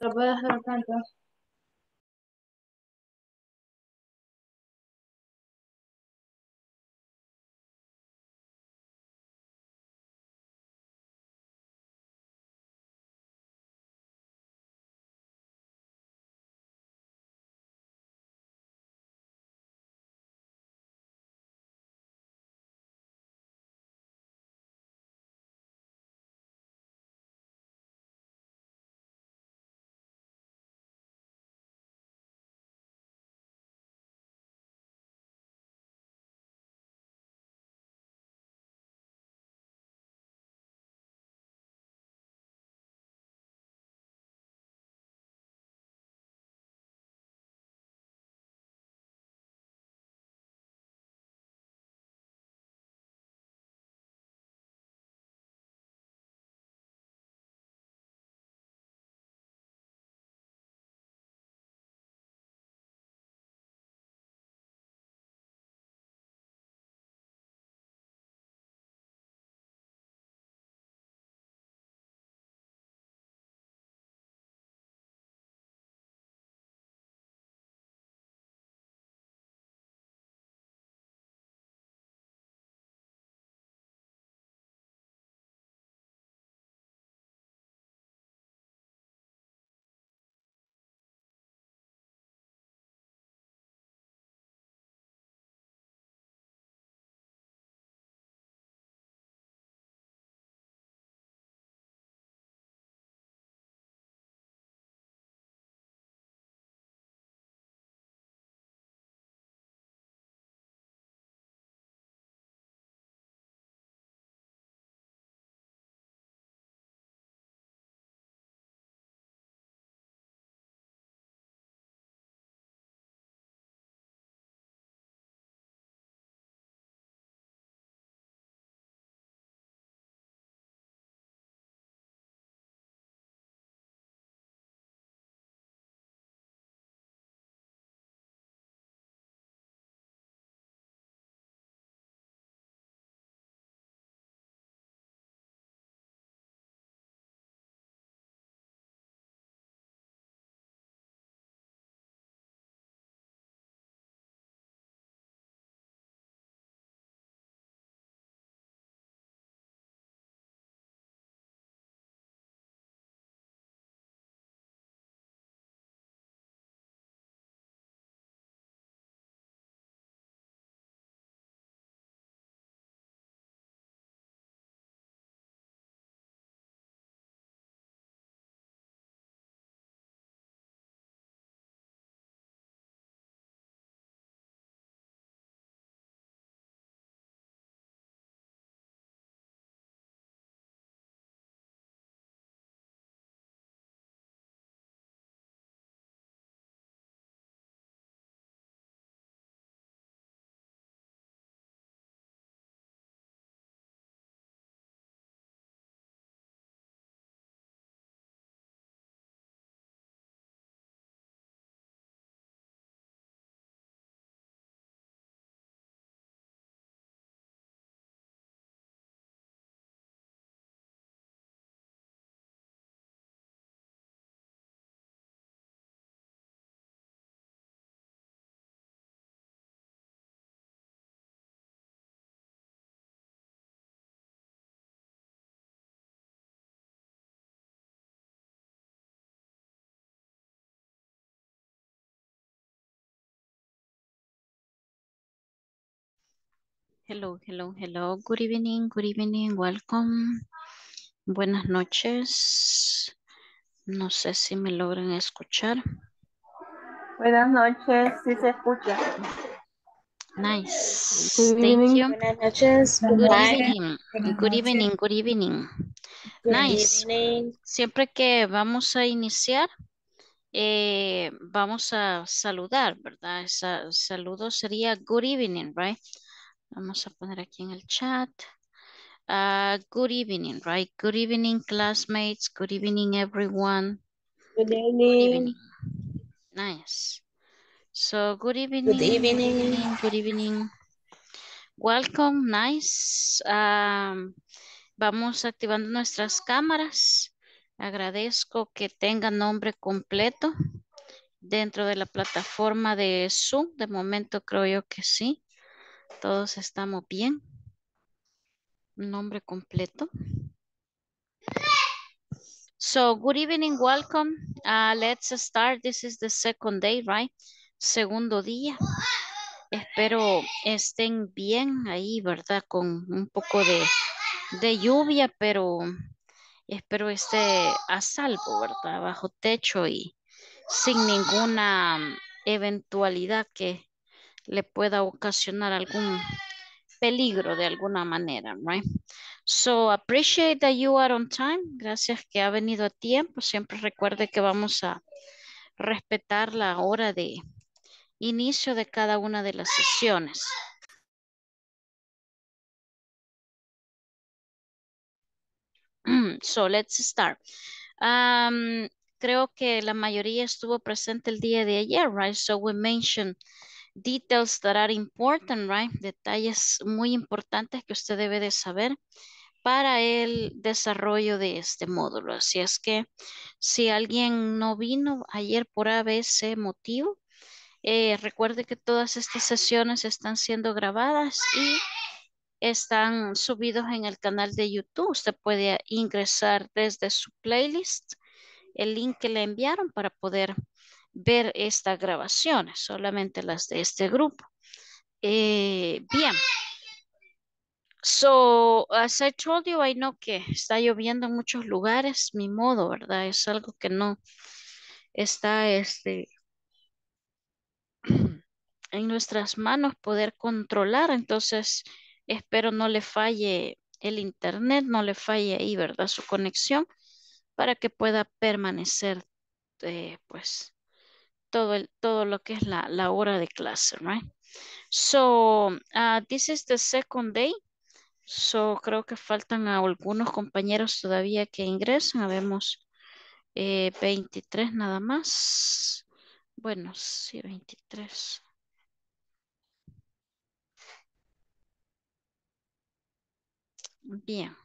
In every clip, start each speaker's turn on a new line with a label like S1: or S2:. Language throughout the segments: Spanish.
S1: Lo puedo dejar acá
S2: Hello, hello, hello. Good evening, good evening, welcome. Buenas noches. No sé si me logran escuchar.
S1: Buenas noches, sí se escucha.
S2: Nice.
S1: Good
S2: Thank
S1: evening.
S2: you.
S3: Buenas noches.
S2: Good
S3: Bye.
S2: evening. Good evening, good evening.
S3: Good
S2: Nice.
S3: evening.
S2: Siempre que vamos a iniciar, eh, vamos a saludar, ¿verdad? Esa, saludo sería good evening, right? Vamos a poner aquí en el chat. Uh, good evening, right? Good evening, classmates. Good evening, everyone.
S3: Good
S2: Good
S3: evening.
S2: evening. Nice. So, good evening.
S3: Good evening.
S2: Good evening. Welcome. Nice. Um, vamos activando nuestras cámaras. Agradezco que tenga nombre completo dentro de la plataforma de Zoom. De momento creo yo que sí. Todos estamos bien. Nombre completo. So, good evening, welcome. Uh, let's start. This is the second day, right? Segundo día. Espero estén bien ahí, ¿verdad? Con un poco de, de lluvia, pero espero esté a salvo, ¿verdad? Bajo techo y sin ninguna eventualidad que le pueda ocasionar algún peligro de alguna manera, right? So appreciate that you are on time. Gracias que ha venido a tiempo. Siempre recuerde que vamos a respetar la hora de inicio de cada una de las sesiones. So let's start. Um, creo que la mayoría estuvo presente el día de ayer, right? So we mentioned details that are important, right? Detalles muy importantes que usted debe de saber para el desarrollo de este módulo. Así es que si alguien no vino ayer por ABC motivo, eh, recuerde que todas estas sesiones están siendo grabadas y están subidos en el canal de YouTube. Usted puede ingresar desde su playlist el link que le enviaron para poder ver estas grabaciones, solamente las de este grupo. Eh, bien. So, as I told you, I know que está lloviendo en muchos lugares, mi modo, ¿verdad? Es algo que no está este, en nuestras manos poder controlar, entonces espero no le falle el internet, no le falle ahí, ¿verdad? Su conexión para que pueda permanecer, eh, pues, todo, el, todo lo que es la, la hora de clase, right? So, uh, this is the second day. So, creo que faltan algunos compañeros todavía que ingresen. Habemos eh, 23 nada más. Bueno, sí, 23. Bien.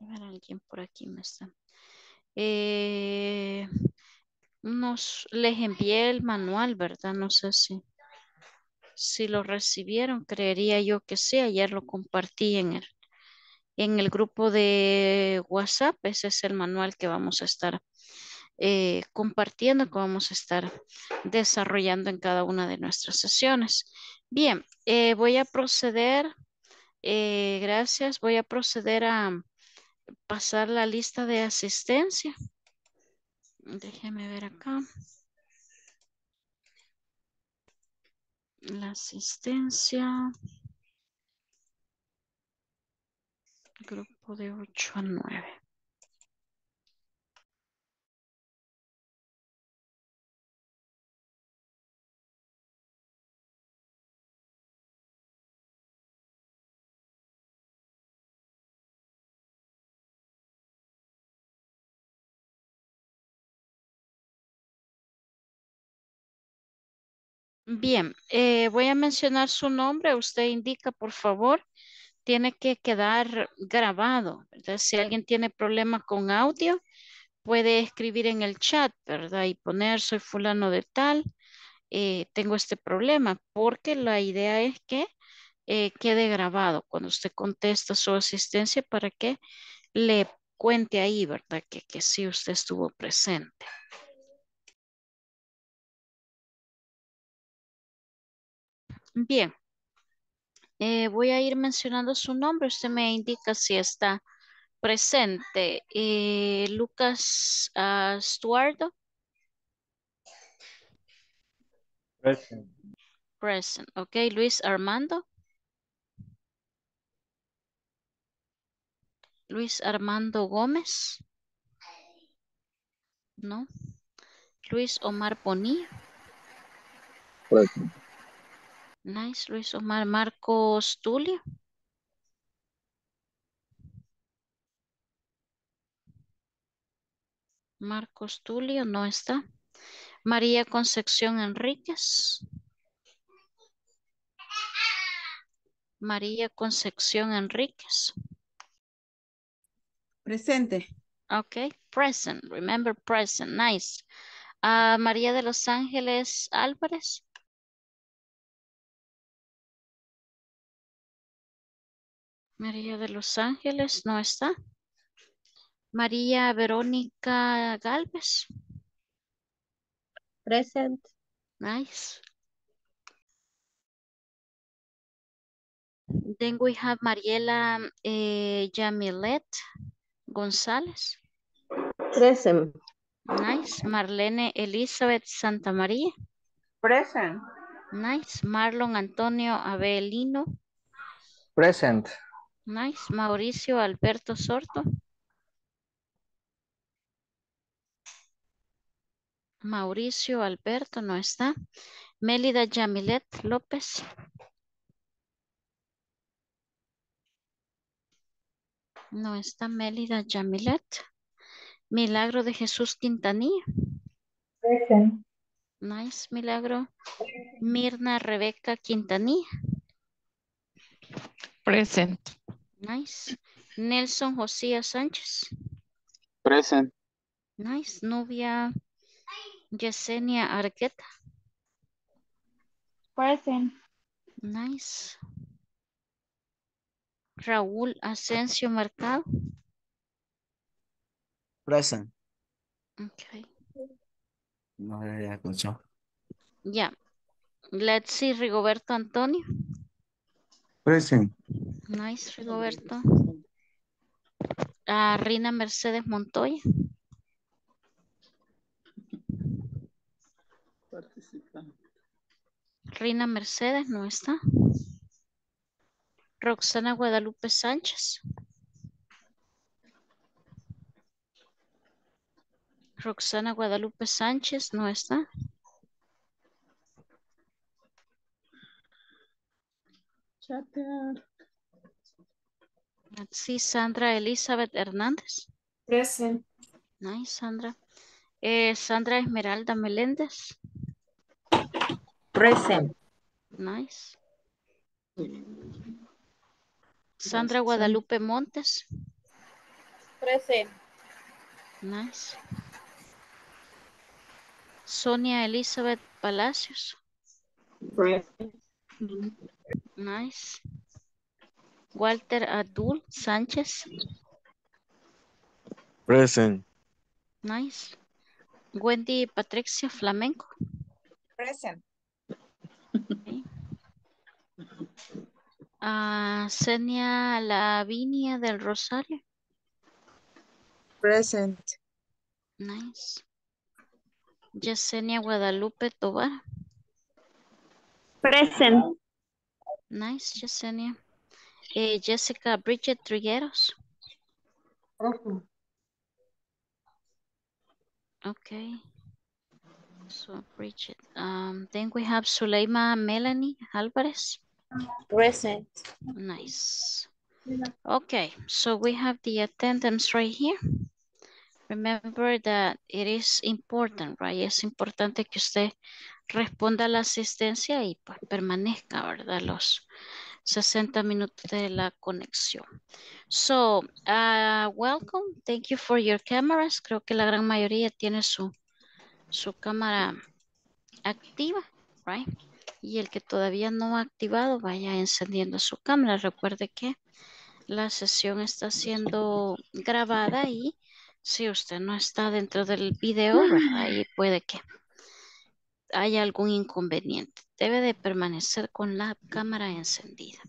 S2: A ver, alguien por aquí me está. Eh, nos, les envié el manual, ¿verdad? No sé si, si lo recibieron, creería yo que sí. Ayer lo compartí en el, en el grupo de WhatsApp. Ese es el manual que vamos a estar eh, compartiendo, que vamos a estar desarrollando en cada una de nuestras sesiones. Bien, eh, voy a proceder, gracias, voy a proceder a pasar la lista de asistencia. Déjeme ver acá. La asistencia. Grupo de 8 a 9. Bien, eh, voy a mencionar su nombre. Usted indica, por favor, tiene que quedar grabado. ¿verdad? Si alguien tiene problema con audio, puede escribir en el chat, ¿verdad? Y poner, soy fulano de tal, eh, tengo este problema, porque la idea es que eh, quede grabado cuando usted contesta su asistencia para que le cuente ahí, ¿verdad? Que, que sí usted estuvo presente. Bien. Eh, voy a ir mencionando su nombre. Usted me indica si está presente. Eh, Lucas uh, Stuardo.
S4: Present.
S2: Present. Ok. Luis Armando. Luis Armando Gómez. No. Luis Omar Bonilla.
S4: Present.
S2: Nice, Luis Omar Marcos Tulio. Marcos Tulio no está. María Concepción Enríquez. María Concepción Enríquez.
S5: Presente.
S2: Okay, present. Remember present. Nice. Ah, María de los Ángeles Álvarez. María de los Ángeles no está. María Verónica Galvez.
S3: Present.
S2: Nice. Then we have Mariela eh, Yamilet González.
S3: Present.
S2: Nice. Marlene Elizabeth Santa María.
S1: Present.
S2: Nice. Marlon Antonio Abelino.
S4: Present.
S2: Nice. Mauricio Alberto Sorto. Mauricio Alberto no está. Mélida Yamilet López. No está Mélida Yamilet. Milagro de Jesús Quintanilla.
S3: Present.
S2: Nice, Milagro. Mirna Rebeca Quintanilla.
S6: Present.
S2: Nice. Nelson Josías Sánchez.
S4: Present.
S2: Nice. Nubia Yesenia Arqueta.
S1: Present.
S2: Nice. Raúl Asensio Mercado.
S7: Present.
S2: Okay.
S7: No se escuchó.
S2: Ya. Let's see, Rigoberto Antonio.
S7: Present.
S2: Nice, Rigoberto. Ah, Rina Mercedes Montoya. Rina Mercedes no está. Roxana Guadalupe Sánchez. Roxana Guadalupe Sánchez no está. Let's see, Sandra Elizabeth Hernández.
S3: Present.
S2: Nice, Sandra. Eh, Sandra Esmeralda Meléndez.
S3: Present.
S2: Nice. Sandra Guadalupe Montes.
S3: Present.
S2: Nice. Sonia Elizabeth Palacios.
S3: Present.
S2: Nice. Walter Abdul Sánchez.
S4: Present.
S2: Nice. Wendy Patricia Flamenco.
S1: Present.
S2: Ah, Senia Lavinia del Rosario.
S3: Present.
S2: Nice. Yesenia Guadalupe Tobar.
S3: Present.
S2: Nice, Yesenia. Eh, Jessica Bridget Trigueros. Okay. So Bridget. Um, then we have Suleima Melanie Alvarez.
S3: Present.
S2: Nice. Okay, so we have the attendance right here. Remember that it is important, right? Es importante que usted responda a la asistencia y pues permanezca, ¿verdad? Los 60 minutos de la conexión. So, uh, welcome. Thank you for your cameras. Creo que la gran mayoría tiene su, su cámara activa, right? Y el que todavía no ha activado, vaya encendiendo su cámara. Recuerde que la sesión está siendo grabada y si usted no está dentro del video, ahí puede que haya algún inconveniente. Debe de permanecer con la cámara encendida.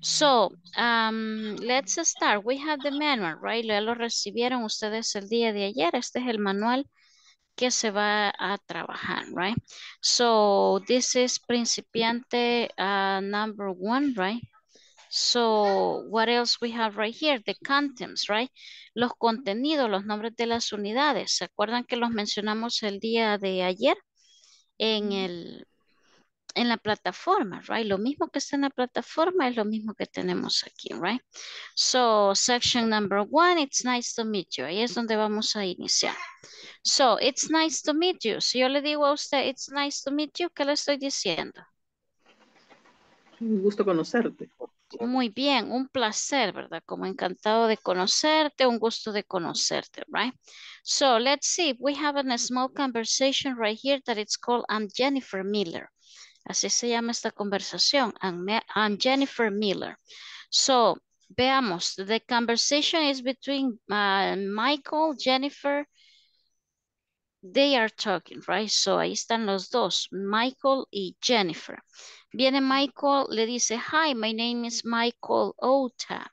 S2: So, um, let's start. We have the manual, right? Ya lo recibieron ustedes el día de ayer. Este es el manual que se va a trabajar, right? So, this is principiante uh, number one, right? So, what else we have right here? The contents, right? Los contenidos, los nombres de las unidades. ¿Se acuerdan que los mencionamos el día de ayer? En el, en la plataforma, right? Lo mismo que está en la plataforma es lo mismo que tenemos aquí, right? So, section number one, it's nice to meet you. Ahí es donde vamos a iniciar. So, it's nice to meet you. Si yo le digo a usted, it's nice to meet you, ¿qué le estoy diciendo?
S5: Un gusto conocerte.
S2: Muy bien, un placer, ¿verdad? Como encantado de conocerte, un gusto de conocerte, right? So let's see, we have a small conversation right here that it's called I'm Jennifer Miller. Así se llama esta conversación, I'm, I'm Jennifer Miller. So, veamos, the conversation is between uh, Michael, Jennifer, they are talking, right? So ahí están los dos, Michael y Jennifer. Viene Michael, le dice, hi, my name is Michael Ota.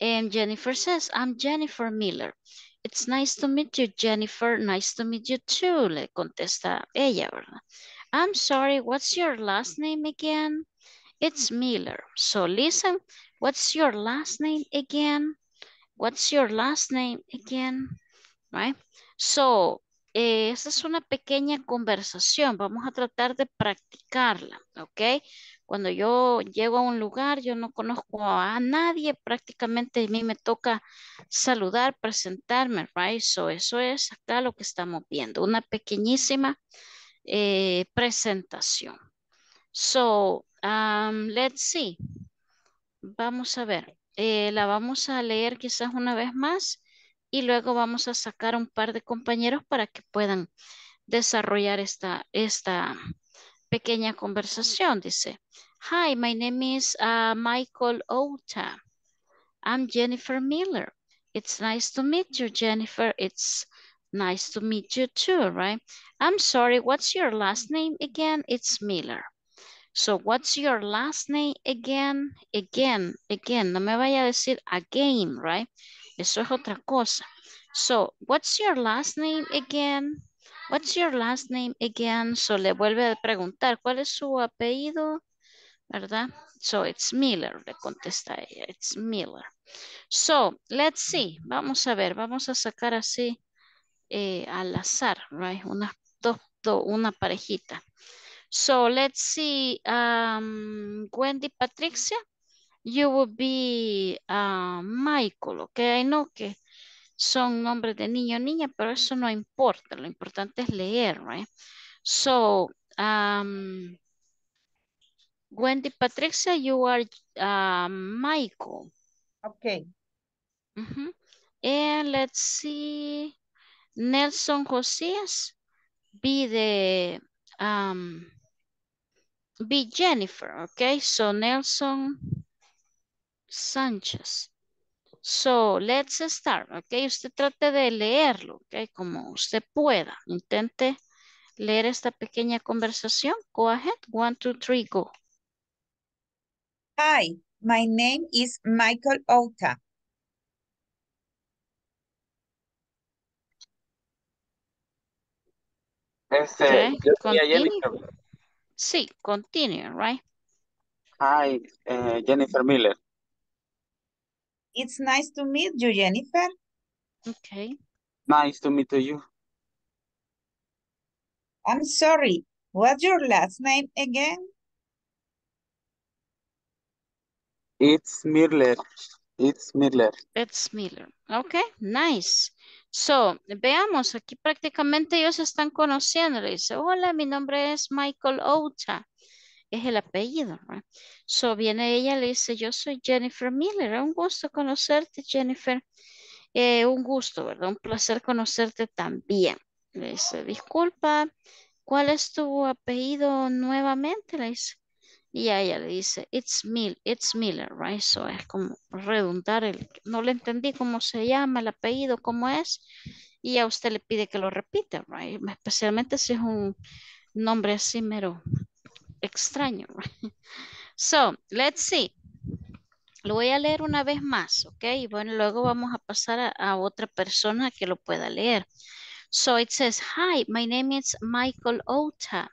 S2: And Jennifer says, I'm Jennifer Miller. It's nice to meet you, Jennifer. Nice to meet you too, le contesta ella, ¿verdad? I'm sorry, what's your last name again? It's Miller. So listen, what's your last name again? What's your last name again? Right? So, eh, es una pequeña conversación. Vamos a tratar de practicarla, ¿ok? Cuando yo llego a un lugar, yo no conozco a nadie, prácticamente a mí me toca saludar, presentarme, right? So, eso es acá lo que estamos viendo, una pequeñísima eh, presentación. So, um, let's see. Vamos a ver. Eh, la vamos a leer quizás una vez más y luego vamos a sacar un par de compañeros para que puedan desarrollar esta, esta pequeña conversación. Dice, Hi, my name is uh, Michael Ota. I'm Jennifer Miller. It's nice to meet you, Jennifer. It's nice to meet you too, right? I'm sorry, what's your last name again? It's Miller. So, what's your last name again? Again, again. No me vaya a decir again, right? Eso es otra cosa. So, what's your last name again? What's your last name again? So, le vuelve a preguntar, ¿cuál es su apellido? ¿Verdad? So, it's Miller, le contesta ella. It's Miller. So, let's see. Vamos a ver, vamos a sacar así eh, al azar, right? Una, dos, dos, una parejita. So, let's see. Um, Wendy Patricia. You will be uh, Michael, okay? I know que son nombres de niño o niña, pero eso no importa. Lo importante es leer, right? So, um, Wendy Patricia, you are uh, Michael.
S1: Okay.
S2: And let's see. Nelson Josias, be the, um, be Jennifer, okay? So Nelson Sánchez. So, let's start, ok? Usted trate de leerlo, ok? Como usted pueda. Intente leer esta pequeña conversación. Go ahead. One, two, three, go.
S5: Hi, my name is Michael Ota.
S4: Este,
S2: Okay,
S4: yo soy
S2: continue.
S4: Jennifer.
S2: Sí, continue, right?
S4: Hi, eh, Jennifer Miller.
S5: It's nice to meet you, Jennifer.
S2: Okay.
S4: Nice to meet you.
S5: I'm sorry, what's your last name again?
S4: It's Miller. It's Miller.
S2: It's Miller. Okay, nice. So, veamos, aquí prácticamente ellos están conociendo. Le dice, hola, mi nombre es Michael Ota. Es el apellido, right? So, viene ella, le dice, yo soy Jennifer Miller. Un gusto conocerte, Jennifer. Eh, un gusto, ¿verdad? Un placer conocerte también. Le dice, disculpa, ¿cuál es tu apellido nuevamente? Le dice. Y ella le dice, it's, Mil it's Miller, right? So es como redundar el, no le entendí cómo se llama, el apellido, cómo es. Y a usted le pide que lo repita, right? Especialmente si es un nombre así mero extraño? So, let's see. Lo voy a leer una vez más, ¿ok? Y bueno, luego vamos a pasar a, a otra persona que lo pueda leer. So it says, hi, my name is Michael Ota.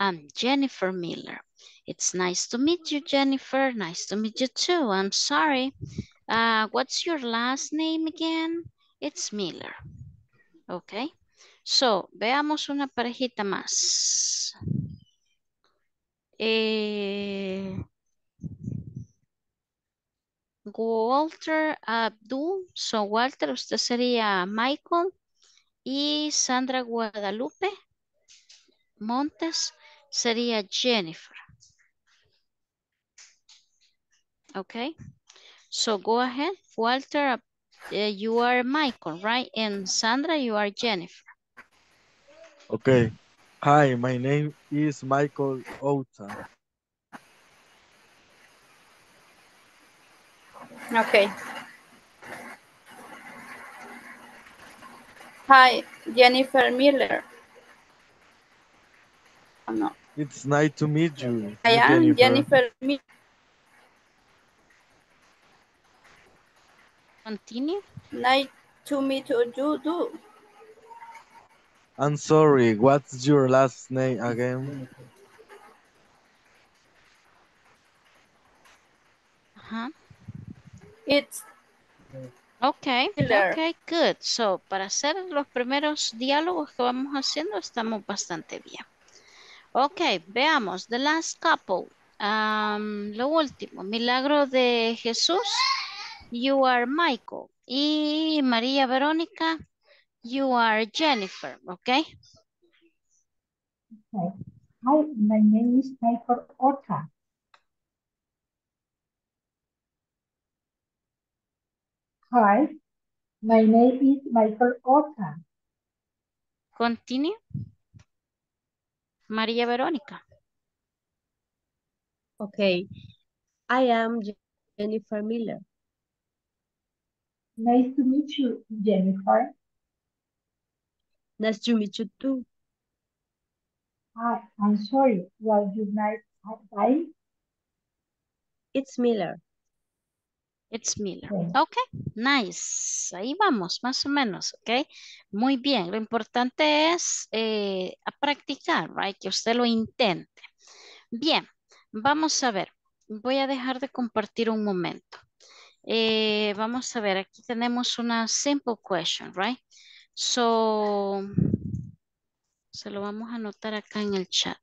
S2: I'm Jennifer Miller. It's nice to meet you, Jennifer. Nice to meet you too. I'm sorry. Uh, what's your last name again? It's Miller. Okay. So, veamos una parejita más. Eh, Walter Abdul. So, Walter, usted sería Michael. Y Sandra Guadalupe Montes sería Jennifer. Okay. So go ahead. Walter, uh, you are Michael, right? And Sandra, you are Jennifer.
S6: Okay. Hi, my name is Michael Ota.
S3: Okay. Hi, Jennifer Miller. Oh, no.
S6: It's nice to meet you.
S3: I am
S6: Jennifer.
S3: Jennifer Miller.
S2: Continue.
S3: Nice to meet you too.
S6: I'm sorry, what's your last name again?
S2: Ajá.
S3: It's
S2: Okay,
S3: Miller.
S2: okay, good. So, para hacer los primeros diálogos que vamos haciendo, estamos bastante bien. Ok, veamos. The last couple. Um, lo último. Milagro de Jesús. You are Michael. Y María Verónica. You are Jennifer. Ok.
S8: Hi, my name is Michael Ota. Hi, my name is Michael Ota.
S2: Continue. María Verónica.
S9: Okay. I am Je- Jennifer Miller.
S8: Nice to meet you, Jennifer.
S9: Nice to meet you too.
S8: Hi, I'm sorry, was you night time?
S9: It's Miller.
S2: It's Miller.
S8: Okay.
S2: Ok, nice. Ahí vamos, más o menos, ok. Muy bien, lo importante es eh, a practicar, right? Que usted lo intente. Bien, vamos a ver. Voy a dejar de compartir un momento. Eh, vamos a ver, aquí tenemos una simple question, right? So, se lo vamos a anotar acá en el chat.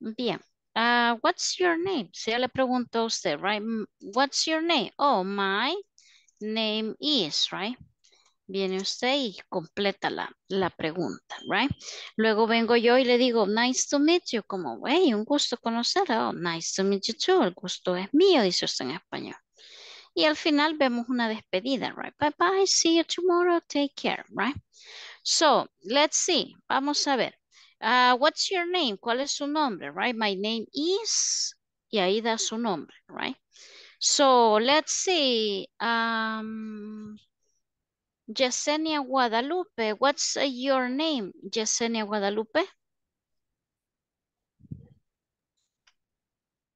S2: Bien. Ah, what's your name? Si ya le pregunto a usted, right? What's your name? Oh, my name is, right? Viene usted y completa la, la pregunta, right? Luego vengo yo y le digo, nice to meet you, como, hey, un gusto conocerla. Oh, nice to meet you too, el gusto es mío, dice usted en español. Y al final vemos una despedida, right? Bye bye, see you tomorrow, take care, right? So, let's see, vamos a ver. Ah, what's your name? ¿Cuál es su nombre, right? My name is, y ahí da su nombre, right? So, let's see. Um, Yesenia Guadalupe. What's your name, Yesenia Guadalupe?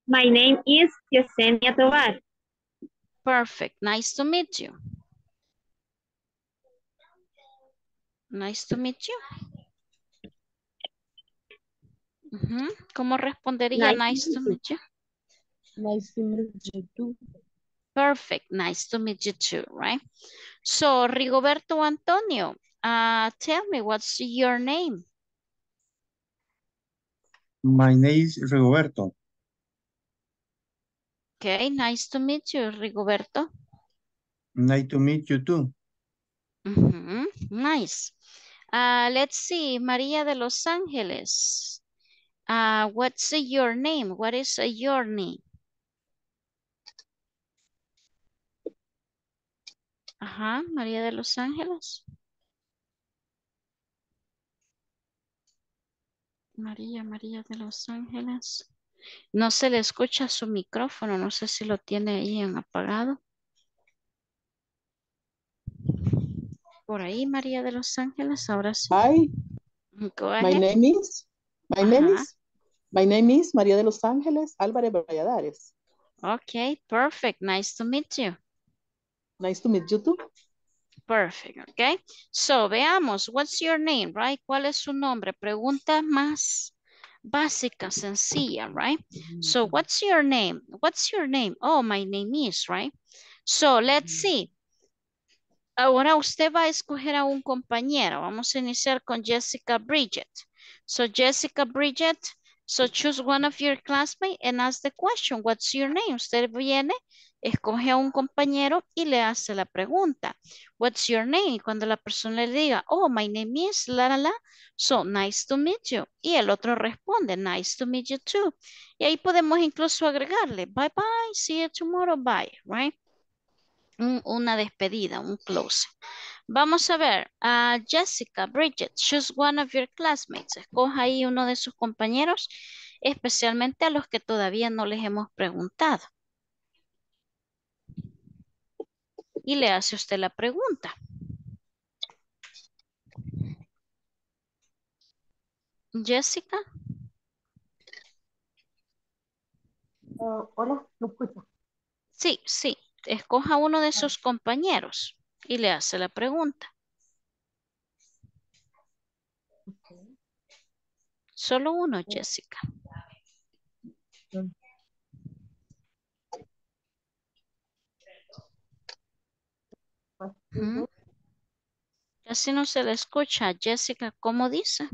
S10: My name is Yesenia Tobar.
S2: Perfect. Nice to meet you. Nice to meet you. ¿Cómo respondería
S9: Nice
S2: nice
S9: to meet
S2: you?
S9: Nice to meet you too.
S2: Perfect. Nice to meet you too, right? So, Rigoberto Antonio, uh, tell me what's your name?
S7: My name is Rigoberto.
S2: Okay, nice to meet you, Rigoberto.
S7: Nice to meet you too.
S2: Mhm, Nice. Uh, let's see, María de Los Ángeles. Uh, what's your name? What is your name? Ajá, María de Los Ángeles. María, María de Los Ángeles. No se le escucha su micrófono, no sé si lo tiene ahí en apagado. Por ahí, María de Los Ángeles, ahora sí.
S11: Hi,
S2: Go
S11: my name is, my name is, my name is María de Los Ángeles Álvarez Valladares.
S2: Okay, perfect. Nice to meet you.
S11: Nice to meet you too.
S2: Perfect, okay. So, veamos, what's your name, right? ¿Cuál es su nombre? Pregunta más básica, sencilla, right? So, what's your name? What's your name? Oh, my name is, right? So, let's see. Ahora usted va a escoger a un compañero. Vamos a iniciar con Jessica Bridget. So, Jessica Bridget, so choose one of your classmates and ask the question, what's your name? Usted viene escoge a un compañero y le hace la pregunta. What's your name? Cuando la persona le diga, oh, my name is la la la, so nice to meet you. Y el otro responde, nice to meet you too. Y ahí podemos incluso agregarle, bye bye, see you tomorrow, bye, right? Un- una despedida, un close. Vamos a ver, a Jessica, Bridget, choose one of your classmates. Escoja ahí uno de sus compañeros, especialmente a los que todavía no les hemos preguntado. Y le hace usted la pregunta. Jessica,
S8: Oh, hola, ¿me escucha?
S2: sí, sí, escoja uno de sus compañeros y le hace la pregunta. Solo uno, Jessica. Ujú. Casi no se le escucha. Jessica, ¿cómo dice?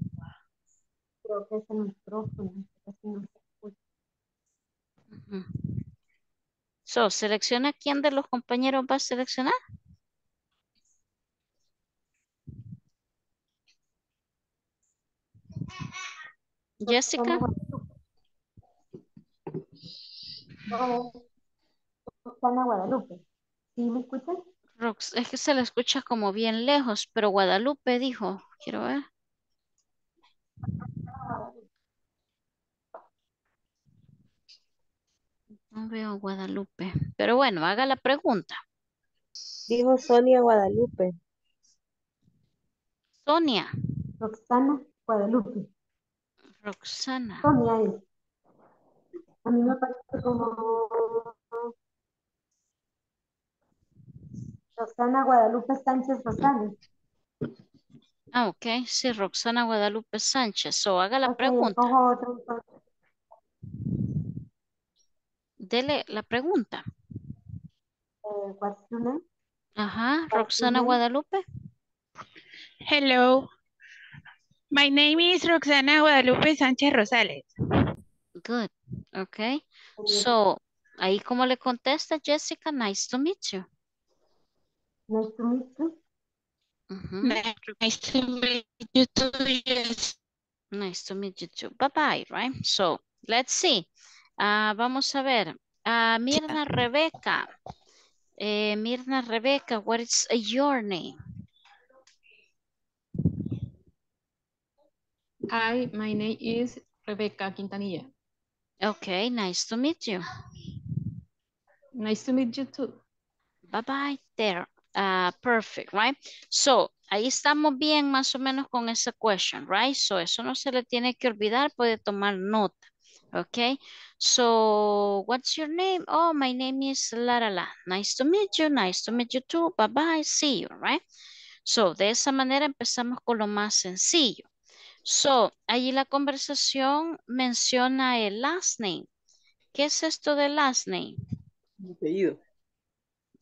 S8: Creo que es el micrófono. casi no se escucha.
S2: Ujú. So, selecciona quién de los compañeros va a seleccionar. Jessica,
S8: Oh, Guadalupe. ¿Sí me escuchan?
S2: Rox, es que se le escucha como bien lejos, pero Guadalupe dijo, quiero ver. No veo Guadalupe, pero bueno, haga la pregunta.
S9: Dijo Sonia Guadalupe.
S2: Sonia,
S8: Roxana Guadalupe.
S2: Roxana.
S8: Sonia. A mí me parece como Roxana Guadalupe Sánchez Rosales.
S2: Ah, ok, sí, Roxana Guadalupe Sánchez. O haga la pregunta.
S8: otro.
S2: Dele la pregunta.
S8: Eh, what's your name?
S2: Ajá, Roxana Guadalupe.
S12: Hello. My name is Roxana Guadalupe Sánchez Rosales.
S2: Good. Okay. So, ahí como le contesta Jessica, nice to meet you.
S8: Nice to meet you.
S12: Nice to meet you too, yes.
S2: Nice to meet you too. Bye bye, right? So, let's see. Ah, vamos a ver. Ah, Mirna Rebeca. Eh, Mirna Rebeca, what is your name?
S13: Hi, my name is Rebecca Quintanilla.
S2: Okay, nice to meet you.
S13: Nice to meet you too.
S2: Bye bye there. Ah, perfect, right? So, ahí estamos bien más o menos con esa question, right? So, eso no se le tiene que olvidar, puede tomar nota. Okay, so what's your name? Oh, my name is La La La. Nice to meet you. Nice to meet you too. Bye bye. See you, right? So, de esa manera empezamos con lo más sencillo. So, allí la conversación menciona el last name. ¿Qué es esto de last name?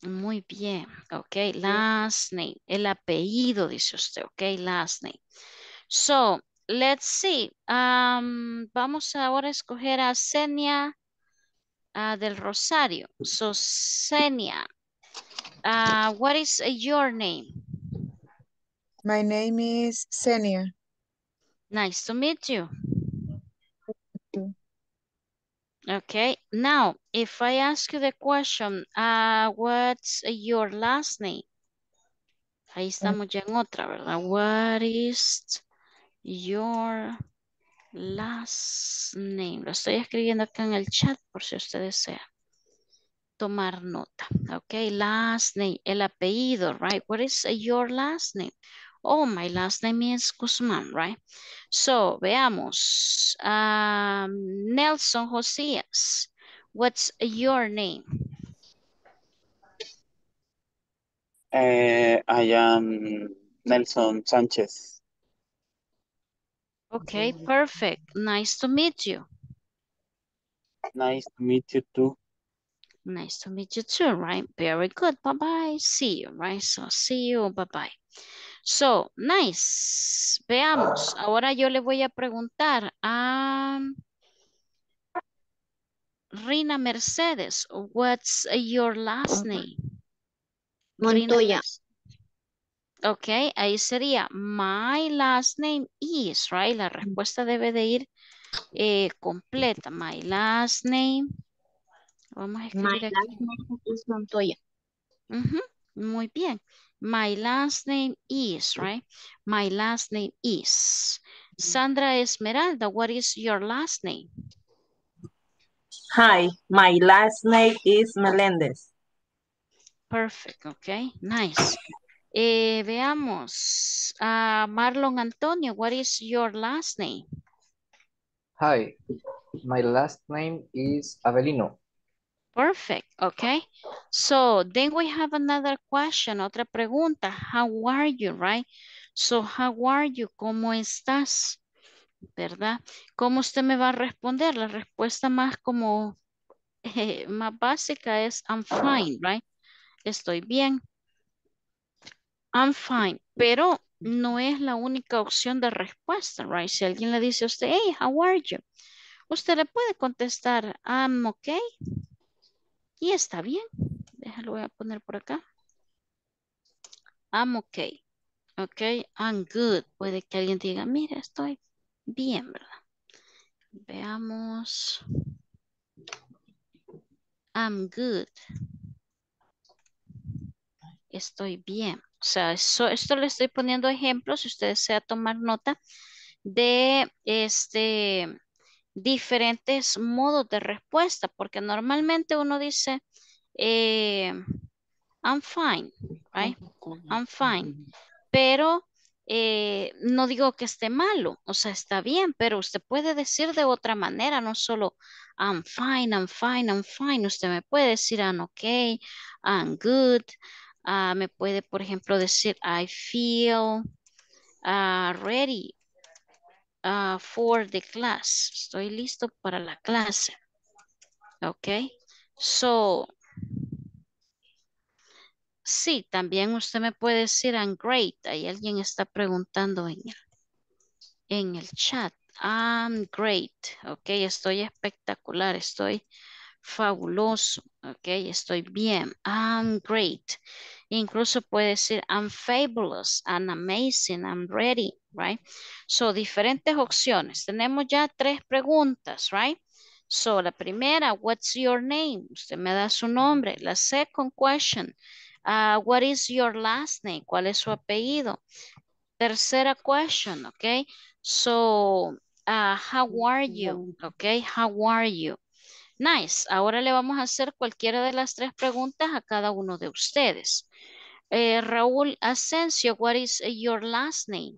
S2: Muy bien, ok, last name, el apellido dice usted, ok, last name. So, let's see, um, vamos ahora a escoger a Senia ah, del Rosario. So, Senia, ah, what is your name?
S14: My name is Senia.
S2: Nice to meet you. Okay, now, if I ask you the question, uh, what's your last name? Ahí estamos ya en otra, ¿verdad? What is your last name? Lo estoy escribiendo acá en el chat por si usted desea tomar nota. Okay, last name, el apellido, right? What is your last name? Oh, my last name is Guzmán, right? So, veamos. Um, Nelson Josías, what's your name?
S4: Eh, I am Nelson Sánchez.
S2: Okay, perfect. Nice to meet you.
S4: Nice to meet you too.
S2: Nice to meet you too, right? Very good. Bye-bye. See you, right? So, see you. Bye-bye. So, nice. Veamos. Ahora yo le voy a preguntar a Rina Mercedes, what's your last name?
S10: Montoya.
S2: Ok, ahí sería my last name is, right? La respuesta debe de ir eh, completa. My last name. Vamos a
S10: My
S2: escribir aquí.
S10: last name is Montoya.
S2: Ujú, Muy bien. My last name is, right? My last name is. Sandra Esmeralda, what is your last name?
S15: Hi, my last name is Melendez.
S2: Perfect, okay, nice. Eh, veamos. Ah, Marlon Antonio, what is your last name?
S16: Hi, my last name is Avelino.
S2: Perfect, okay. So then we have another question, otra pregunta. How are you, right? So how are you? ¿Cómo estás? ¿Verdad? ¿Cómo usted me va a responder? La respuesta más como eh, más básica es I'm fine, right? Estoy bien. I'm fine, pero no es la única opción de respuesta, right? Si alguien le dice a usted, hey, how are you? Usted le puede contestar, I'm okay. Y está bien. Déjalo, voy a poner por acá. I'm okay. Ok, I'm good. Puede que alguien diga, mira, estoy bien, ¿verdad? Veamos. I'm good. Estoy bien. O sea, eso, esto le estoy poniendo ejemplos, si usted desea tomar nota de este diferentes modos de respuesta, porque normalmente uno dice, eh, I'm fine, right? I'm fine. Pero eh, no digo que esté malo, o sea, está bien, pero usted puede decir de otra manera, no solo I'm fine, I'm fine, I'm fine. Usted me puede decir I'm okay, I'm good. Ah, me puede, por ejemplo, decir I feel ah, ready ah, for the class. Estoy listo para la clase. Ok. So, sí, también usted me puede decir I'm great. Ahí alguien está preguntando en el, en el chat. I'm great. Ok, estoy espectacular. Estoy fabuloso. Ok, estoy bien. I'm great. Incluso puede decir I'm fabulous, I'm amazing, I'm ready, right? So, diferentes opciones. Tenemos ya tres preguntas, right? So, la primera, what's your name? Usted me da su nombre. La second question, uh, what is your last name? ¿Cuál es su apellido? Tercera question, okay? So, uh, how are you? Okay, how are you? Nice. Ahora le vamos a hacer cualquiera de las tres preguntas a cada uno de ustedes. Eh, Raúl Asensio, what is your last name?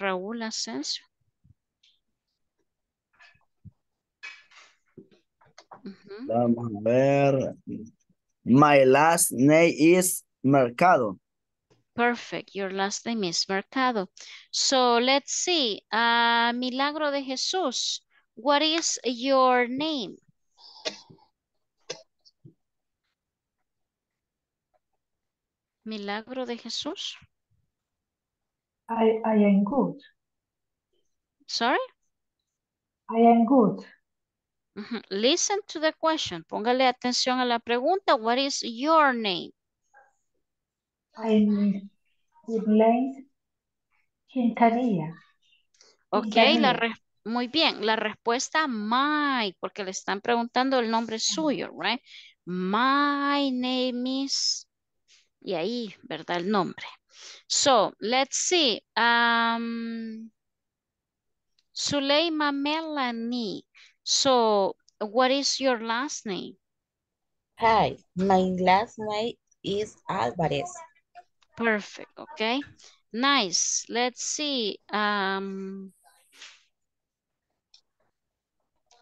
S2: Raúl Asensio.
S17: Vamos a ver. My last name is Mercado.
S2: Perfect. Your last name is Mercado. So let's see. Ah, Milagro de Jesús. What is your name? Milagro de Jesús.
S8: I, I am good.
S2: Sorry?
S8: I am good.
S2: Listen to the question. Póngale atención a la pregunta. What is your name?
S8: I'm Elaine Quintanilla.
S2: Ok, la res- muy bien. La respuesta my, porque le están preguntando el nombre suyo, right? My name is, y ahí, ¿verdad? El nombre. So, let's see. Um, Zuleima Melanie. So, what is your last name?
S18: Hi, my last name is Alvarez.
S2: Perfect, okay. Nice. Let's see. Um,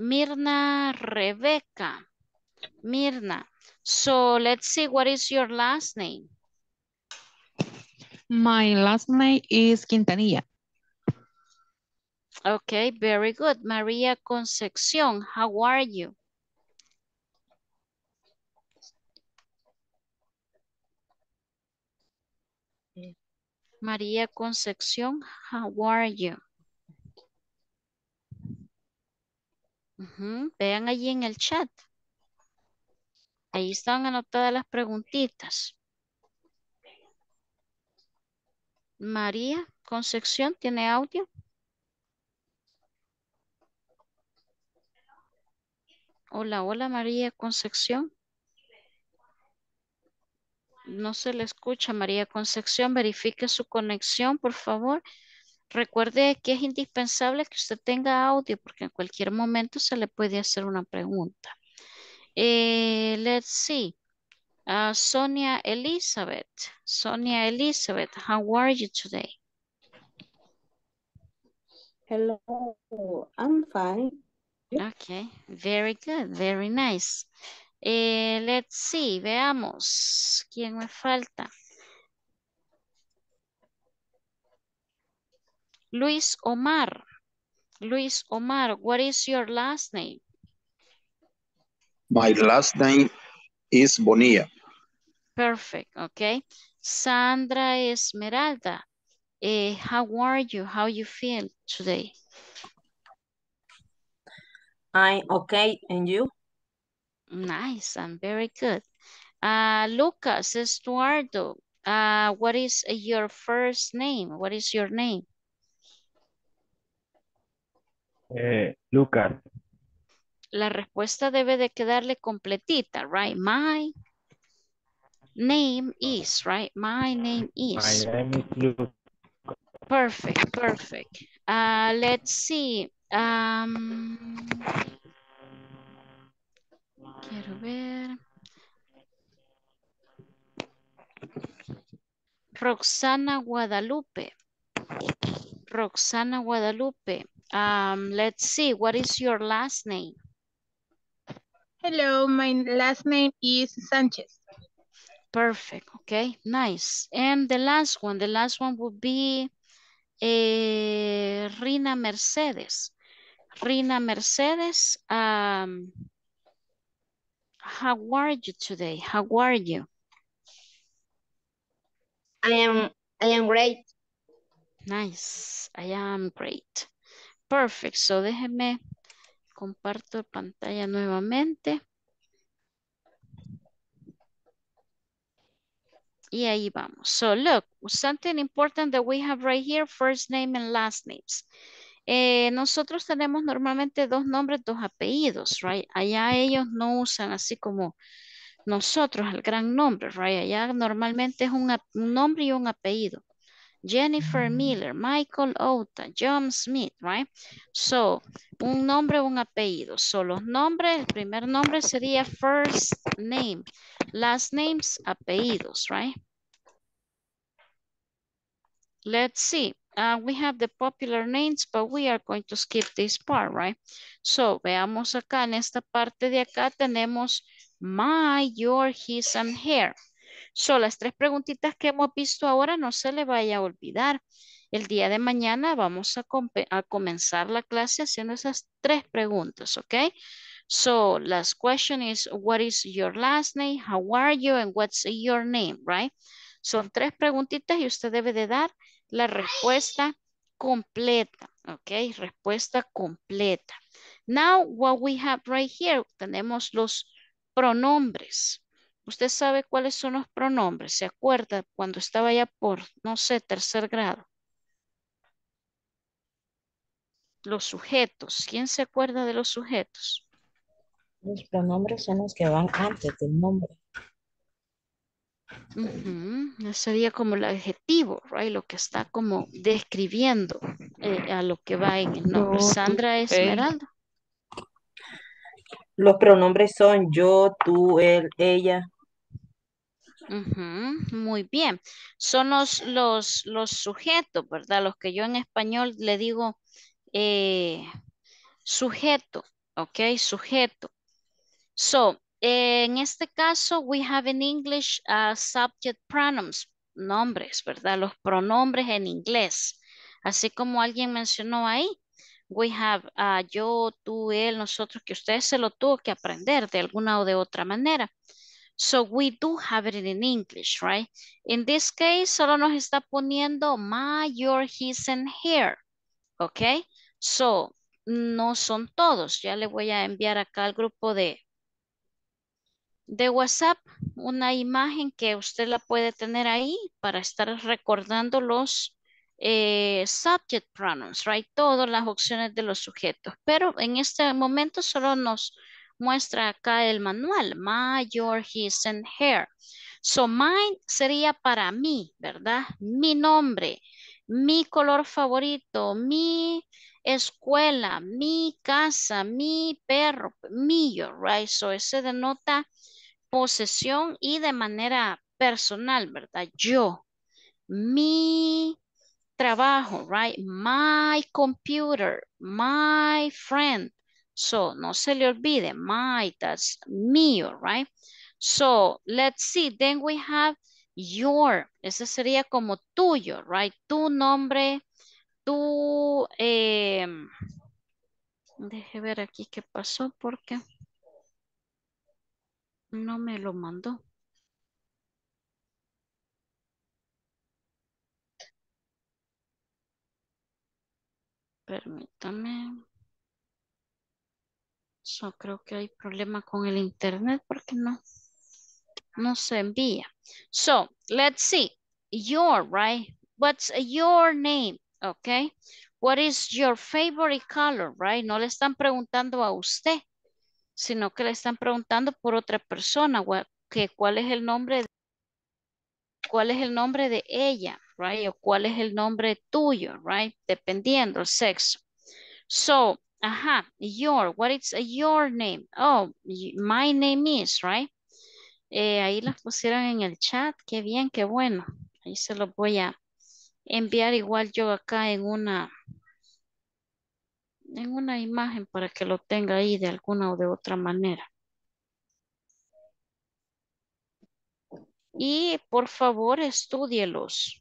S2: Mirna Rebecca. Mirna. So let's see, what is your last name?
S13: My last name is Quintanilla.
S2: Okay, very good. Maria Concepcion, how are you? María Concepción, how are you? Vean allí en el chat. Ahí están anotadas las preguntitas. María Concepción, ¿tiene audio? Hola, hola María Concepción. No se le escucha, María Concepción. Verifique su conexión, por favor. Recuerde que es indispensable que usted tenga audio porque en cualquier momento se le puede hacer una pregunta. Eh, let's see. Uh, Sonia Elizabeth. Sonia Elizabeth, how are you today?
S19: Hello, I'm fine.
S2: Okay, very good, very nice. Eh, let's see, veamos. ¿Quién me falta? Luis Omar. Luis Omar, what is your last name?
S20: My last name is Bonilla.
S2: Perfect, okay. Sandra Esmeralda, eh, how are you? How you feel today?
S15: I'm okay, and you?
S2: Nice, I'm very good. Uh, Lucas Estuardo, uh, what is your first name? What is your name?
S21: Eh, Lucas,
S2: La respuesta debe de quedarle completita, right? My name is, right? My name is.
S21: my
S2: is.
S21: name is Lucas.
S2: Perfect, perfect. Uh, let's see. Um, quiero ver. Roxana Guadalupe. Roxana Guadalupe. Um, let's see. What is your last name?
S12: Hello, my last name is Sanchez.
S2: Perfect. Okay, nice. And the last one, the last one would be eh, Rina Mercedes. Rina Mercedes, um, how are you today? How are you?
S10: I am I am great.
S2: Nice. I am great. Perfect. So déjeme comparto pantalla nuevamente. Y ahí vamos. So look, something important that we have right here, first name and last names. Eh, nosotros tenemos normalmente dos nombres, dos apellidos, right? Allá ellos no usan así como nosotros el gran nombre, right? Allá normalmente es un, nombre y un apellido. Jennifer Miller, Michael Ota, John Smith, right? So, un nombre, un apellido. So, los nombres, el primer nombre sería first name. Last names, apellidos, right? Let's see. Uh, we have the popular names, but we are going to skip this part, right? So, veamos acá, en esta parte de acá tenemos my, your, his, and her. So, las tres preguntitas que hemos visto ahora no se le vaya a olvidar. El día de mañana vamos a, a comenzar la clase haciendo esas tres preguntas, ¿ok? So, last question is, what is your last name? How are you? And what's your name, right? Son tres preguntitas y usted debe de dar la respuesta completa, ¿ok? Respuesta completa. Now, what we have right here, tenemos los pronombres. ¿Usted sabe cuáles son los pronombres? ¿Se acuerda cuando estaba ya por, no sé, tercer grado? Los sujetos. ¿Quién se acuerda de los sujetos?
S18: Los pronombres son los que van antes del nombre.
S2: Ujú, Sería como el adjetivo, right? Lo que está como describiendo eh, a lo que va en el nombre.
S15: Yo,
S2: Sandra. Esmeralda.
S15: Los pronombres son yo, tú, él, ella.
S2: Muy bien. Son los, los, los sujetos, ¿verdad? Los que yo en español le digo eh, sujeto, ¿ok? Sujeto. So, eh, en este caso, we have in English uh, subject pronouns, nombres, ¿verdad? Los pronombres en inglés. Así como alguien mencionó ahí, we have uh, yo, tú, él, nosotros, que usted se lo tuvo que aprender de alguna o de otra manera. So we do have it in English, right? In this case, solo nos está poniendo my, your, his, and her. ¿Ok? So, no son todos. Ya le voy a enviar acá al grupo de, de WhatsApp una imagen que usted la puede tener ahí para estar recordando los eh, subject pronouns, right? Todas las opciones de los sujetos. Pero en este momento solo nos muestra acá el manual. My, your, his, and her. So, mine sería para mí, ¿verdad? Mi nombre, mi color favorito, mi escuela, mi casa, mi perro, mío, right? So, ese denota posesión y de manera personal, ¿verdad? Yo, mi trabajo, right? My computer, my friend. So, no se le olvide, my, that's mío, right? So, let's see, then we have your, ese sería como tuyo, right? Tu nombre, tu, eh, deje ver aquí qué pasó porque no me lo mandó. Permítame. So, creo que hay problema con el internet porque no, no se envía. So, let's see. Your, right? What's your name? Okay. What is your favorite color, right? No le están preguntando a usted, sino que le están preguntando por otra persona, que cuál es el nombre de, cuál es el nombre de ella, right? O cuál es el nombre tuyo, right? Dependiendo el sexo. So, ajá, your, what is your name? Oh, my name is, right? Eh, ahí las pusieron en el chat, qué bien, qué bueno. Ahí se los voy a enviar igual yo acá en una en una imagen para que lo tenga ahí de alguna o de otra manera. Y por favor estudielos.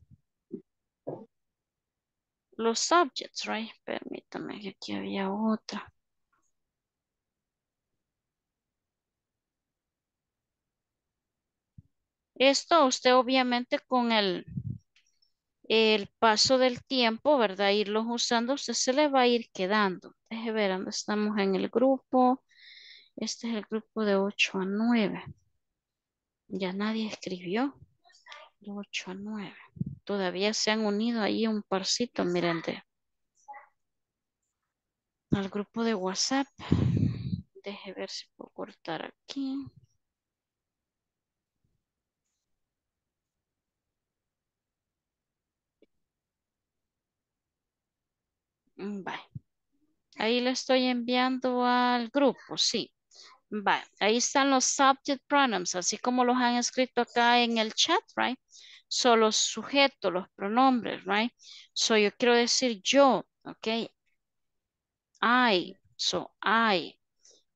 S2: Los subjects, right? Permítame que aquí había otra. Esto usted obviamente con el, el paso del tiempo, ¿verdad? Irlos usando, usted se le va a ir quedando. Deje ver dónde estamos en el grupo. Este es el grupo de 8 a 9. Ya nadie escribió. De 8 a 9. Todavía se han unido ahí un parcito, miren, al grupo de WhatsApp. Deje ver si puedo cortar aquí. Bye. Ahí le estoy enviando al grupo, sí. Bye. Ahí están los subject pronouns, así como los han escrito acá en el chat, right? Son los sujetos, los pronombres, right? So yo quiero decir yo, ok? I, so I.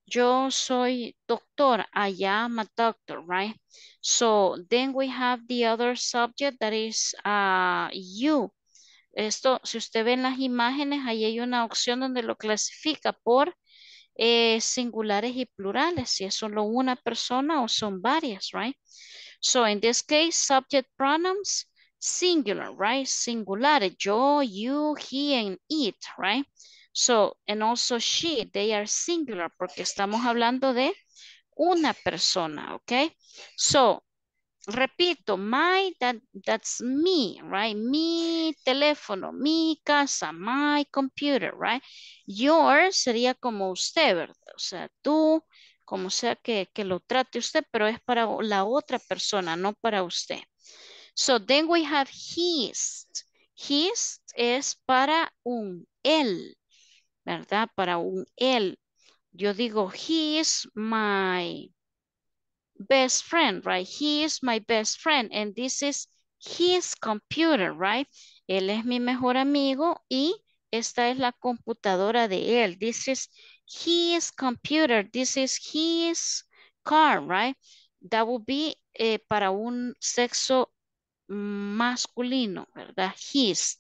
S2: Yo soy doctor, I am a doctor, right? So then we have the other subject that is uh, you. Esto, si usted ve en las imágenes, ahí hay una opción donde lo clasifica por eh, singulares y plurales, si es solo una persona o son varias, right? So in this case, subject pronouns, singular, right? Singular, yo, you, he, and it, right? So, and also she, they are singular, porque estamos hablando de una persona, okay? So, repito, my, that, that's me, right? Mi teléfono, mi casa, my computer, right? Your sería como usted, ¿verdad? O sea, tú, como sea que, que lo trate usted, pero es para la otra persona, no para usted. So then we have his. His es para un él, ¿verdad? Para un él. Yo digo, he is my best friend, right? He is my best friend and this is his computer, right? Él es mi mejor amigo y esta es la computadora de él. This is his computer. This is his car, right? That would be eh, para un sexo masculino, ¿verdad? His.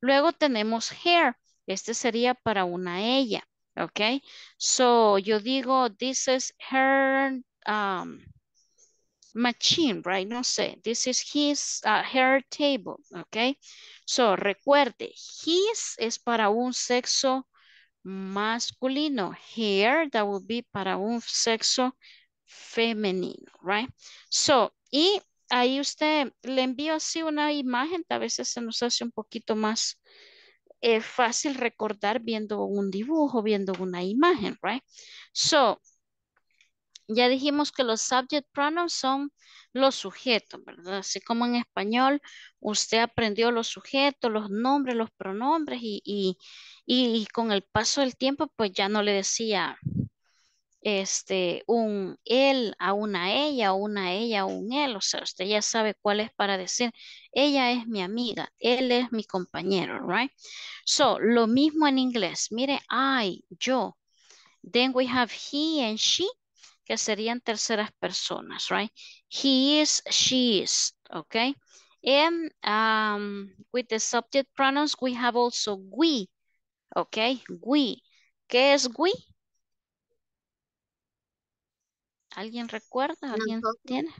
S2: Luego tenemos her. Este sería para una ella, ¿ok? So, yo digo, this is her um, machine, right? No sé. This is his, uh, her table, okay? So, recuerde, his es para un sexo masculino. Here, that will be para un sexo femenino, right? So, y ahí usted le envío así una imagen, a veces se nos hace un poquito más eh, fácil recordar viendo un dibujo, viendo una imagen, right? So, ya dijimos que los subject pronouns son los sujetos, ¿verdad? Así como en español usted aprendió los sujetos, los nombres, los pronombres y, y, y con el paso del tiempo pues ya no le decía este, un él a una ella, una ella a un él, o sea, usted ya sabe cuál es para decir, ella es mi amiga, él es mi compañero, right? So, lo mismo en inglés, mire, I, yo, then we have he and she, que serían terceras personas, right? He is, she is, okay? And um, with the subject pronouns, we have also we, okay? We. ¿Qué es we? ¿Alguien recuerda? ¿Alguien tiene?